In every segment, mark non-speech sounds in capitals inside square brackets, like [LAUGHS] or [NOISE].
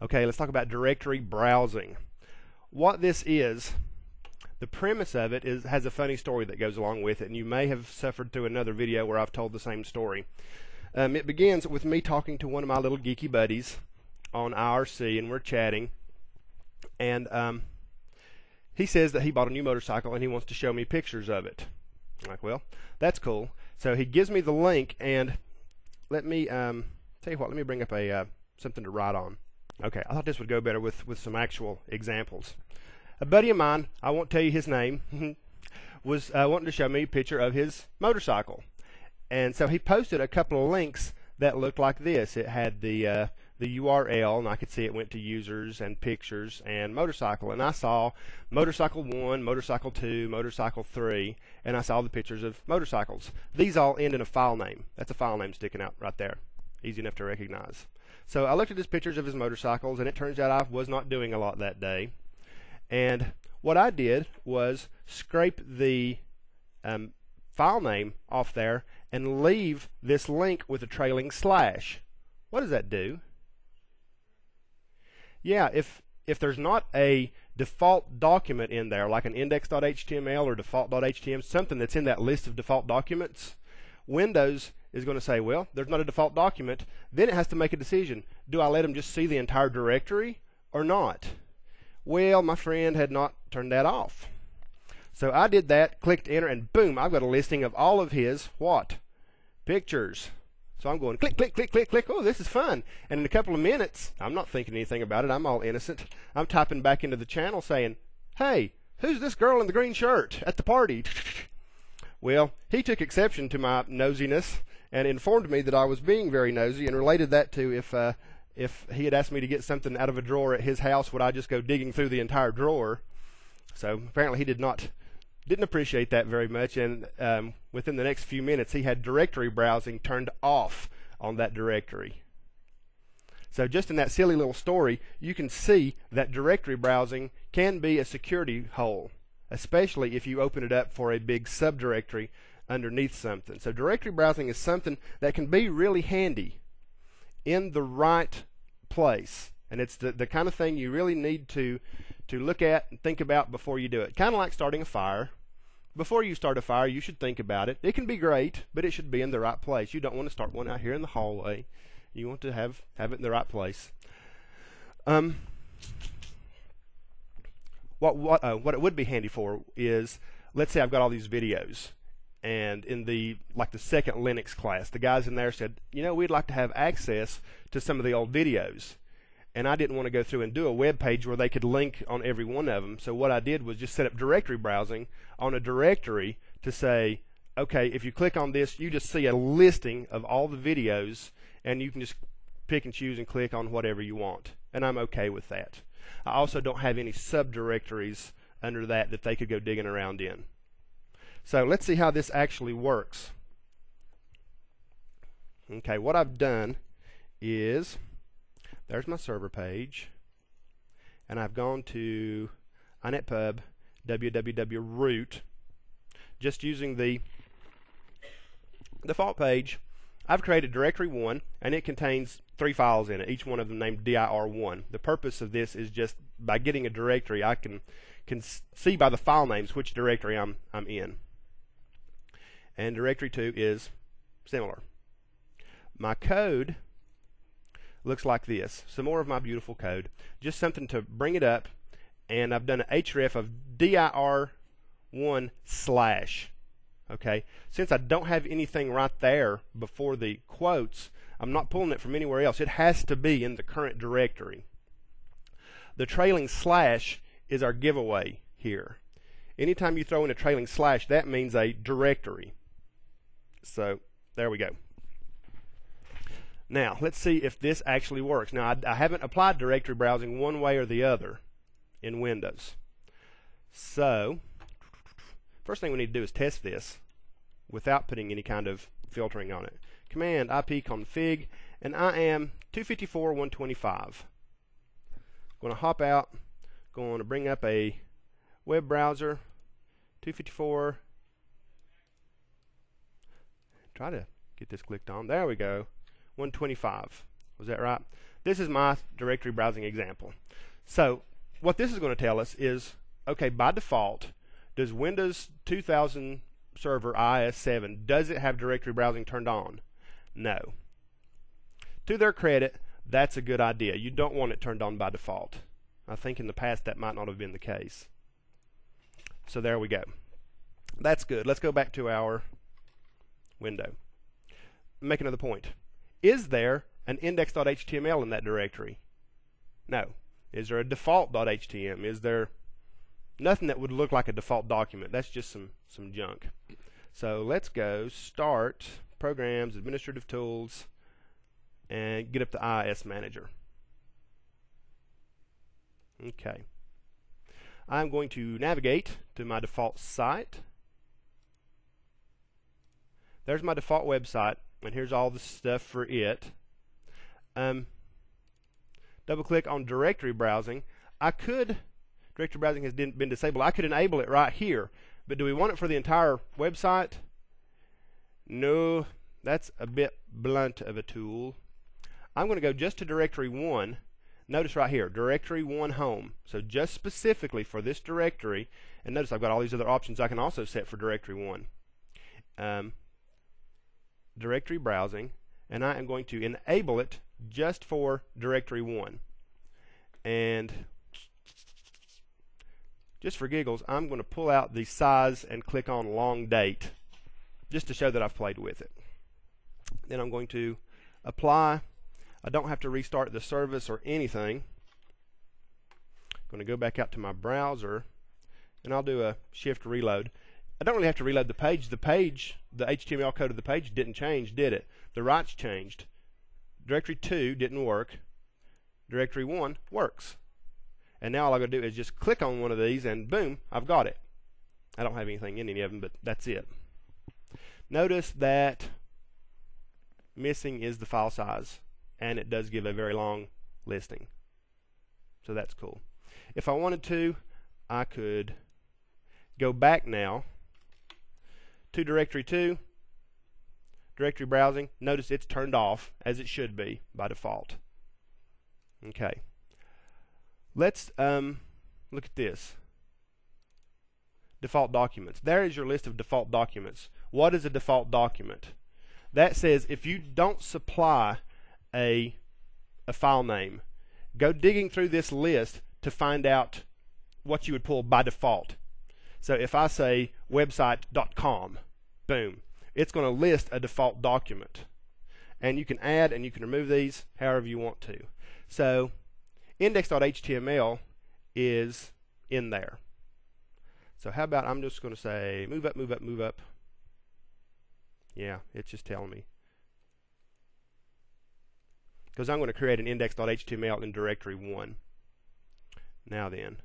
Okay, let's talk about directory browsing. What this is, the premise of it is has a funny story that goes along with it, and you may have suffered through another video where I've told the same story. Um, it begins with me talking to one of my little geeky buddies on IRC, and we're chatting, and um, he says that he bought a new motorcycle and he wants to show me pictures of it. I'm like, well, that's cool. So he gives me the link, and let me um, tell you what. Let me bring up a uh, something to write on. Okay, I thought this would go better with, with some actual examples. A buddy of mine, I won't tell you his name, [LAUGHS] was uh, wanting to show me a picture of his motorcycle. And so he posted a couple of links that looked like this. It had the uh, the URL, and I could see it went to users and pictures and motorcycle. And I saw motorcycle 1, motorcycle 2, motorcycle 3, and I saw the pictures of motorcycles. These all end in a file name. That's a file name sticking out right there. Easy enough to recognize. So I looked at his pictures of his motorcycles, and it turns out I was not doing a lot that day. And what I did was scrape the um, file name off there and leave this link with a trailing slash. What does that do? Yeah, if if there's not a default document in there, like an index.html or default.html, something that's in that list of default documents, Windows is going to say, well, there's not a default document. Then it has to make a decision. Do I let them just see the entire directory or not? Well, my friend had not turned that off. So I did that, clicked enter, and boom, I've got a listing of all of his what? Pictures. So I'm going click, click, click, click, click. Oh, this is fun. And in a couple of minutes, I'm not thinking anything about it. I'm all innocent. I'm typing back into the channel saying, hey, who's this girl in the green shirt at the party? [LAUGHS] Well, he took exception to my nosiness and informed me that I was being very nosy and related that to if uh, if he had asked me to get something out of a drawer at his house, would I just go digging through the entire drawer? So apparently he did not didn't appreciate that very much, and um, within the next few minutes he had directory browsing turned off on that directory. So just in that silly little story, you can see that directory browsing can be a security hole, especially if you open it up for a big subdirectory underneath something. So directory browsing is something that can be really handy in the right place. And it's the, the kind of thing you really need to, to look at and think about before you do it. Kind of like starting a fire. Before you start a fire, you should think about it. It can be great, but it should be in the right place. You don't want to start one out here in the hallway. You want to have, have it in the right place. Um, what, what, uh, what it would be handy for is, let's say I've got all these videos and in the like the second Linux class, the guys in there said, you know, we'd like to have access to some of the old videos. And I didn't want to go through and do a web page where they could link on every one of them. So what I did was just set up directory browsing on a directory to say, okay, if you click on this, you just see a listing of all the videos, and you can just pick and choose and click on whatever you want. And I'm okay with that. I also don't have any subdirectories under that that they could go digging around in. So let's see how this actually works. Okay, what I've done is, there's my server page, and I've gone to inetpub www root, just using the default page. I've created directory 1, and it contains three files in it, each one of them named dir1. The purpose of this is just by getting a directory, I can, can see by the file names which directory I'm, I'm in and directory 2 is similar. My code looks like this. Some more of my beautiful code. Just something to bring it up, and I've done an href of dir1 slash. Okay, since I don't have anything right there before the quotes, I'm not pulling it from anywhere else. It has to be in the current directory. The trailing slash is our giveaway here. Anytime you throw in a trailing slash, that means a directory. So there we go. Now, let's see if this actually works. Now, I, I, haven't applied directory browsing one way or the other in Windows. So, first thing we need to do is test this without putting any kind of filtering on it. Command IP config, and I am 254.125. Going to hop out, going to bring up a web browser, 254 try to get this clicked on. There we go. 125. Was that right? This is my directory browsing example. So what this is going to tell us is, okay, by default, does Windows 2000 Server IIS7, does it have directory browsing turned on? No. To their credit, that's a good idea. You don't want it turned on by default. I think in the past that might not have been the case. So there we go. That's good. Let's go back to our window. Make another point. Is there an index.html in that directory? No. Is there a default.htm? Is there nothing that would look like a default document? That's just some, some junk. So let's go start programs, administrative tools, and get up to IIS Manager. Okay. I'm going to navigate to my default site. There's my default website, and here's all the stuff for it. Um, double click on directory browsing. I could, directory browsing has been disabled. I could enable it right here, but do we want it for the entire website? No, that's a bit blunt of a tool. I'm going to go just to directory 1. Notice right here, directory 1 home. So just specifically for this directory, and notice I've got all these other options I can also set for directory 1. Um, directory browsing, and I am going to enable it just for directory 1. And just for giggles, I'm going to pull out the size and click on long date just to show that I've played with it. Then I'm going to apply I don't have to restart the service or anything. I'm going to go back out to my browser and I'll do a shift reload. I don't really have to reload the page. The page, the HTML code of the page didn't change, did it? The rights changed. Directory 2 didn't work. Directory 1 works. And now all I've got to do is just click on one of these and boom, I've got it. I don't have anything in any of them, but that's it. Notice that missing is the file size and it does give a very long listing. So that's cool. If I wanted to, I could go back now to directory 2, directory browsing. Notice it's turned off as it should be by default. Okay. Let's um, look at this. Default documents. There is your list of default documents. What is a default document? That says if you don't supply a, a file name. Go digging through this list to find out what you would pull by default. So if I say website.com, boom, it's going to list a default document. And you can add and you can remove these however you want to. So index.html is in there. So how about I'm just going to say move up, move up, move up. Yeah, it's just telling me because I'm going to create an index.html in directory 1. Now then,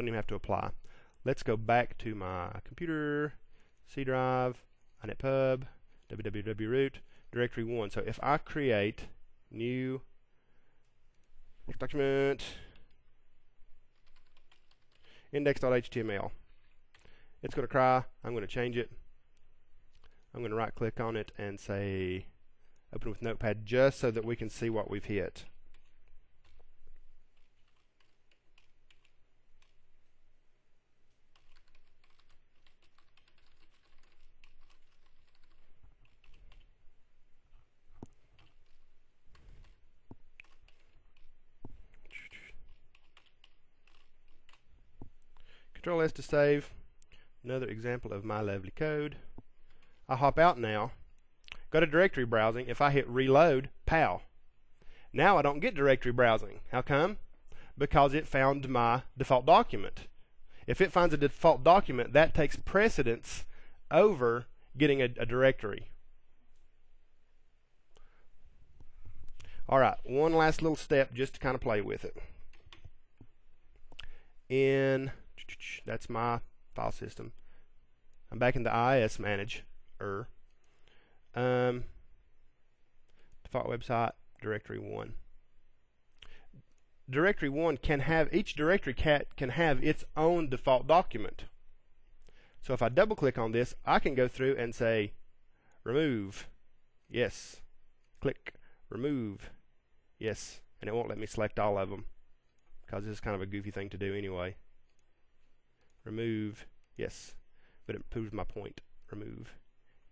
don't even have to apply. Let's go back to my computer, C drive, inetpub, www root, directory 1. So if I create new document index.html, it's going to cry. I'm going to change it. I'm going to right click on it and say open with notepad just so that we can see what we've hit. Control S to save. Another example of my lovely code. I hop out now, go to directory browsing. If I hit reload, pow. Now I don't get directory browsing. How come? Because it found my default document. If it finds a default document, that takes precedence over getting a, a directory. All right, one last little step just to kind of play with it. In that's my file system. I'm back in the IIS manage er. Um, default website directory one. Directory one can have each directory cat can have its own default document. So if I double click on this, I can go through and say remove. Yes. click remove yes and it won't let me select all of them because this is kind of a goofy thing to do anyway remove. Yes. But it proves my point. Remove.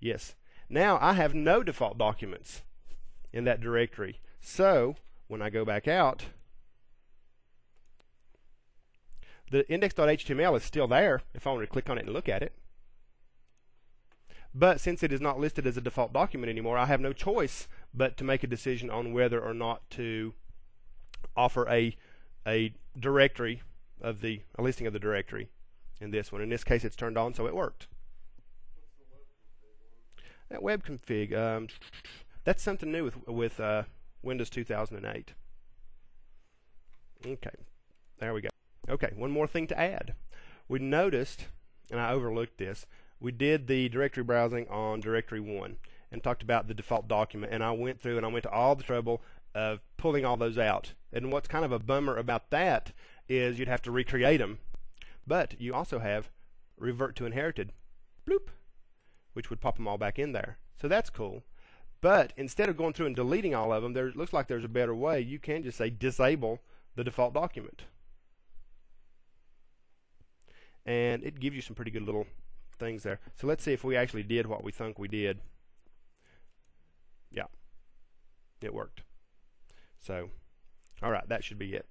Yes. Now I have no default documents in that directory. So when I go back out the index.html is still there if I want to click on it and look at it. But since it is not listed as a default document anymore, I have no choice but to make a decision on whether or not to offer a a directory of the a listing of the directory in this one. In this case, it's turned on, so it worked. That web config, um, that's something new with with uh, Windows 2008. Okay, there we go. Okay, one more thing to add. We noticed, and I overlooked this, we did the directory browsing on directory 1 and talked about the default document and I went through and I went to all the trouble of pulling all those out and what's kind of a bummer about that is you'd have to recreate them but you also have revert to inherited bloop which would pop them all back in there so that's cool but instead of going through and deleting all of them there looks like there's a better way you can just say disable the default document and it gives you some pretty good little things there. So let's see if we actually did what we think we did. Yeah, it worked. So, all right, that should be it.